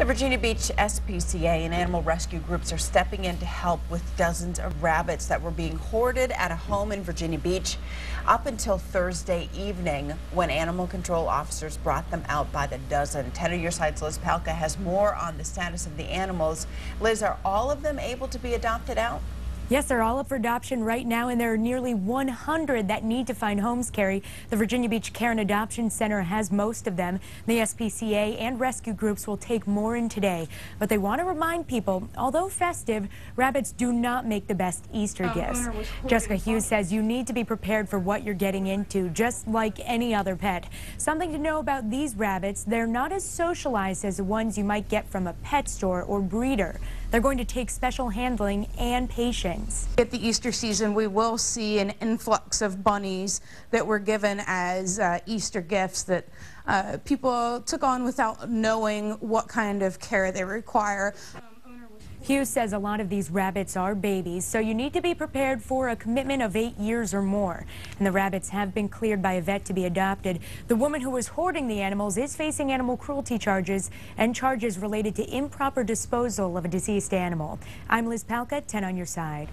The Virginia Beach SPCA and animal rescue groups are stepping in to help with dozens of rabbits that were being hoarded at a home in Virginia Beach up until Thursday evening when animal control officers brought them out by the dozen. 10 on your side's Liz Palka has more on the status of the animals. Liz, are all of them able to be adopted out? Yes, they're all up for adoption right now, and there are nearly 100 that need to find homes, Carrie. The Virginia Beach Care and Adoption Center has most of them. The SPCA and rescue groups will take more in today. But they want to remind people, although festive, rabbits do not make the best Easter gifts. Jessica Hughes says you need to be prepared for what you're getting into, just like any other pet. Something to know about these rabbits, they're not as socialized as the ones you might get from a pet store or breeder. They're going to take special handling and patience. At the Easter season, we will see an influx of bunnies that were given as uh, Easter gifts that uh, people took on without knowing what kind of care they require. Hughes says a lot of these rabbits are babies, so you need to be prepared for a commitment of eight years or more. And the rabbits have been cleared by a vet to be adopted. The woman who was hoarding the animals is facing animal cruelty charges and charges related to improper disposal of a deceased animal. I'm Liz Palka, 10 on your side.